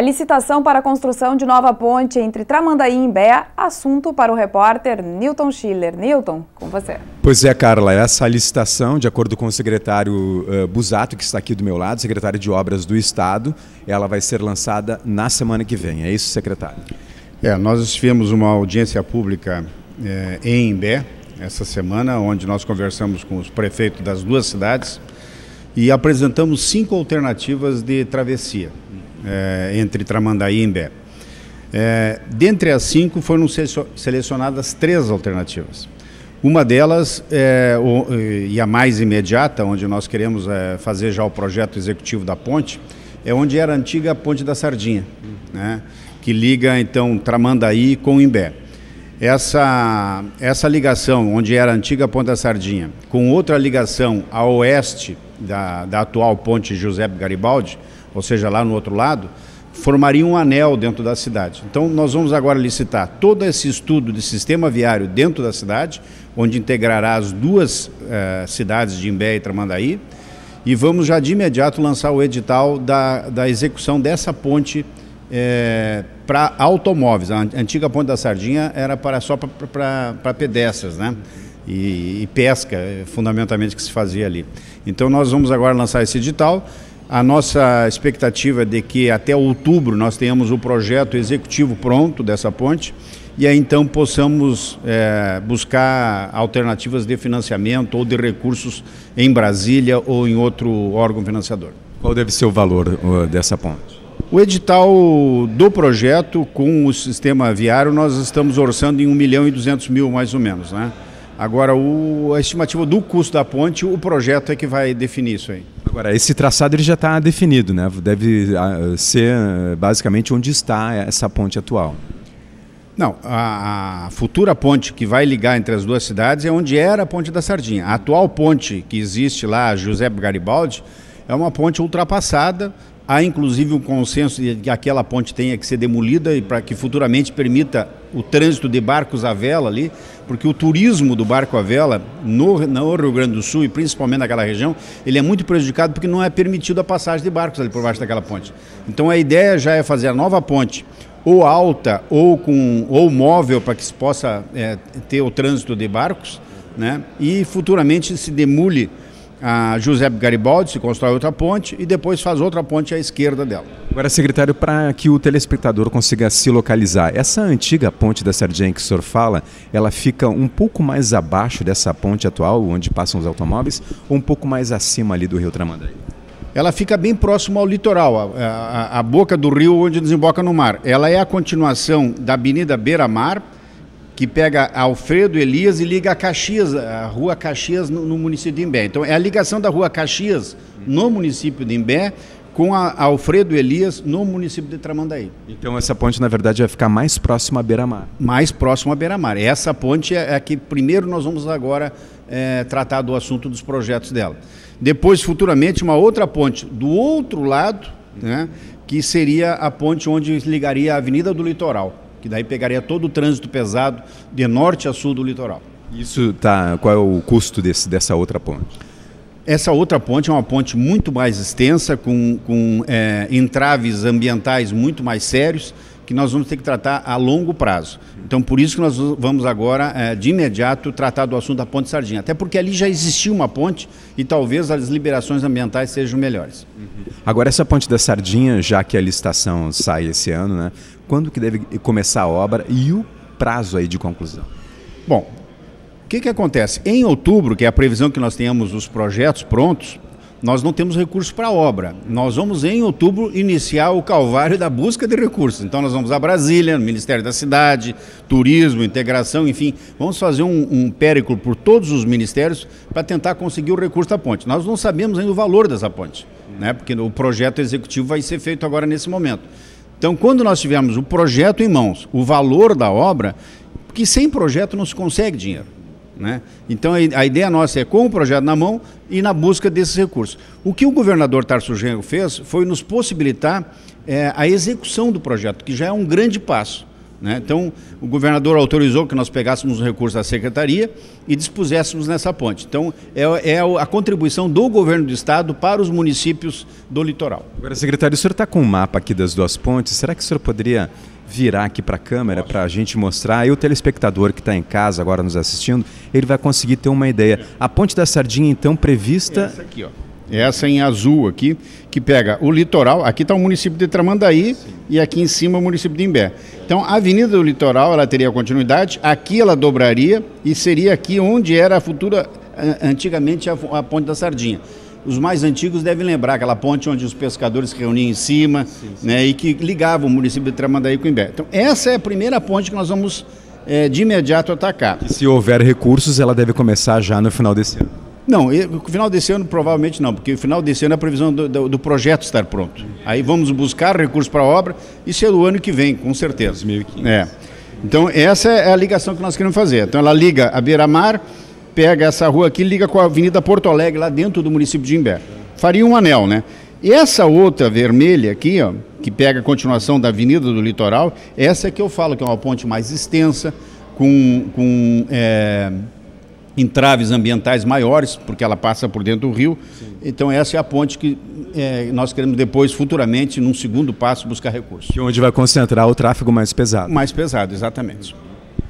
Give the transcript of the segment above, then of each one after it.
A licitação para a construção de nova ponte entre Tramandaí e Imbé, assunto para o repórter Newton Schiller. Newton, com você. Pois é, Carla, essa licitação, de acordo com o secretário uh, Busato, que está aqui do meu lado, secretário de Obras do Estado, ela vai ser lançada na semana que vem. É isso, secretário? É, nós tivemos uma audiência pública é, em Imbé essa semana, onde nós conversamos com os prefeitos das duas cidades e apresentamos cinco alternativas de travessia é, entre Tramandaí e Imbé. É, dentre as cinco foram selecionadas três alternativas. Uma delas, é, o, e a mais imediata, onde nós queremos fazer já o projeto executivo da ponte, é onde era a antiga Ponte da Sardinha, né? que liga então Tramandaí com Imbé. Essa, essa ligação, onde era a antiga Ponte da Sardinha, com outra ligação a oeste da, da atual Ponte Giuseppe Garibaldi, ou seja, lá no outro lado, formaria um anel dentro da cidade. Então, nós vamos agora licitar todo esse estudo de sistema viário dentro da cidade, onde integrará as duas eh, cidades de Imbé e Tramandaí, e vamos já de imediato lançar o edital da, da execução dessa ponte é, para automóveis. A antiga Ponte da Sardinha era para, só para pedestres, né? E, e, pesca, fundamentalmente, que se fazia ali. Então nós vamos agora lançar esse edital. A nossa expectativa é de que até outubro nós tenhamos o projeto executivo pronto dessa ponte e aí então possamos é, buscar alternativas de financiamento ou de recursos em Brasília ou em outro órgão financiador. Qual deve ser o valor dessa ponte? O edital do projeto com o sistema viário nós estamos orçando em 1 milhão e 200 mil mais ou menos, né? Agora, o, a estimativa do custo da ponte, o projeto é que vai definir isso aí. Agora, esse traçado ele já está definido, né? Deve uh, ser uh, basicamente onde está essa ponte atual. Não, a, a, futura ponte que vai ligar entre as duas cidades é onde era a Ponte da Sardinha. A atual ponte que existe lá, José Garibaldi, é uma ponte ultrapassada, Há inclusive um consenso de que aquela ponte tenha que ser demolida e para que futuramente permita o trânsito de barcos à vela ali, porque o turismo do barco à vela no, no Rio Grande do Sul e principalmente naquela região, ele é muito prejudicado porque não é permitido a passagem de barcos ali por baixo daquela ponte. Então a ideia já é fazer a nova ponte ou alta ou com ou móvel para que se possa é, ter o trânsito de barcos, né? E futuramente se demule a Giuseppe Garibaldi, se constrói outra ponte e depois faz outra ponte à esquerda dela. Agora, secretário, para que o telespectador consiga se localizar, essa antiga ponte da Sardinha que o senhor fala, ela fica um pouco mais abaixo dessa ponte atual, onde passam os automóveis, ou um pouco mais acima ali do rio Tramandaí? Ela fica bem próximo ao litoral, a, a, a boca do rio onde desemboca no mar. Ela é a continuação da Avenida Beira Mar, que pega Alfredo Elias e liga a Caxias, a rua Caxias no, no, município de Imbé. Então é a ligação da rua Caxias no município de Imbé com a Alfredo Elias no município de Tramandaí. Então essa ponte na verdade vai ficar mais próxima à beira-mar. Mais próxima à beira-mar. Essa ponte é a que primeiro nós vamos agora é, tratar do assunto dos projetos dela. Depois, futuramente, uma outra ponte do outro lado, né, que seria a ponte onde ligaria a Avenida do Litoral que daí pegaria todo o trânsito pesado de norte a sul do litoral. Isso tá. Qual é o custo desse, dessa outra ponte? Essa outra ponte é uma ponte muito mais extensa, com, com é, entraves ambientais muito mais sérios, que nós vamos ter que tratar a longo prazo. Então, por isso que nós vamos agora, é, de imediato, tratar do assunto da Ponte Sardinha. Até porque ali já existia uma ponte e talvez as liberações ambientais sejam melhores. Agora, essa Ponte da Sardinha, já que a licitação sai esse ano, né, quando que deve começar a obra e o prazo aí de conclusão? Bom, o que, que acontece? Em outubro, que é a previsão que nós tenhamos os projetos prontos, nós não temos recursos para a obra. Nós vamos, em outubro, iniciar o calvário da busca de recursos. Então, nós vamos a Brasília, no Ministério da Cidade, Turismo, Integração, enfim, vamos fazer um, um por todos os ministérios para tentar conseguir o recurso da ponte. Nós não sabemos ainda o valor dessa ponte, né? porque o projeto executivo vai ser feito agora nesse momento. Então, quando nós tivermos o projeto em mãos, o valor da obra, porque sem projeto não se consegue dinheiro. Né? Então, a ideia nossa é com o projeto na mão e na busca desses recursos. O que o governador Tarso Genro fez foi nos possibilitar é, a execução do projeto, que já é um grande passo. Né? Então, o governador autorizou que nós pegássemos o recurso da secretaria e dispuséssemos nessa ponte. Então, é, é a contribuição do governo do estado para os municípios do litoral. Agora, secretário, o senhor está com um mapa aqui das duas pontes. Será que o senhor poderia virar aqui para a câmera para a gente mostrar? E o telespectador que está em casa agora nos assistindo, ele vai conseguir ter uma ideia. A ponte da Sardinha, então, prevista. Essa aqui, ó. Essa em azul aqui, que pega o litoral, aqui está o município de Tramandaí Sim. e aqui em cima o município de Imbé. Então a Avenida do Litoral ela teria continuidade, aqui ela dobraria e seria aqui onde era a futura, antigamente a, a Ponte da Sardinha. Os mais antigos devem lembrar aquela ponte onde os pescadores se reuniam em cima sim, sim. Né, e que ligava o município de Tramandaí com Imbé. Então essa é a primeira ponte que nós vamos é, de imediato atacar. E se houver recursos, ela deve começar já no final desse ano. Não, o final desse ano provavelmente não, porque o final desse ano é a previsão do, do, do projeto estar pronto. Aí vamos buscar recursos para a obra, isso é do ano que vem, com certeza. 2015. É. Então essa é a ligação que nós queremos fazer. Então ela liga a beira-mar, pega essa rua aqui, liga com a Avenida Porto Alegre, lá dentro do município de Imbé. Faria um anel, né? E essa outra vermelha aqui, ó, que pega a continuação da Avenida do Litoral, essa é que eu falo que é uma ponte mais extensa, com, com é, entraves ambientais maiores, porque ela passa por dentro do rio. Sim. Então essa é a ponte que é, nós queremos depois, futuramente, num segundo passo, buscar recursos. Que onde vai concentrar o tráfego mais pesado. Mais pesado, exatamente.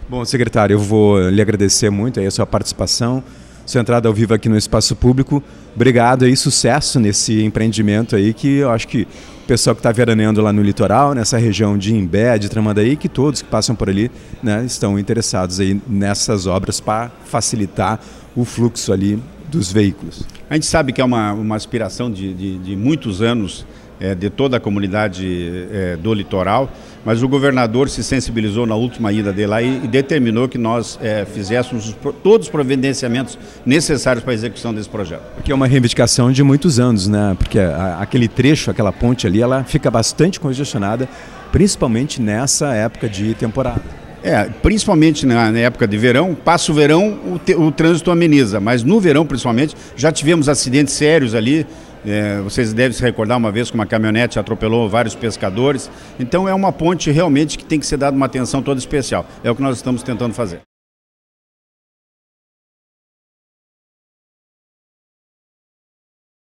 Bom, secretário, eu vou lhe agradecer muito a sua participação, sua entrada ao vivo aqui no Espaço Público. Obrigado e sucesso nesse empreendimento aí que eu acho que pessoal que está veraneando lá no litoral, nessa região de Imbé, de Tramandaí, que todos que passam por ali né, estão interessados aí nessas obras para facilitar o fluxo ali dos veículos. A gente sabe que é uma, uma aspiração de, de, de muitos anos é, de toda a comunidade é, do litoral, mas o governador se sensibilizou na última ida dele lá e, e determinou que nós é, fizéssemos todos os providenciamentos necessários para a execução desse projeto. Porque é uma reivindicação de muitos anos, né? Porque a, aquele trecho, aquela ponte ali, ela fica bastante congestionada, principalmente nessa época de temporada. É, principalmente na, na, época de verão, passa o verão, o, te, o trânsito ameniza, mas no verão principalmente já tivemos acidentes sérios ali, é, vocês devem se recordar uma vez que uma caminhonete atropelou vários pescadores. Então é uma ponte realmente que tem que ser dada uma atenção toda especial. É o que nós estamos tentando fazer.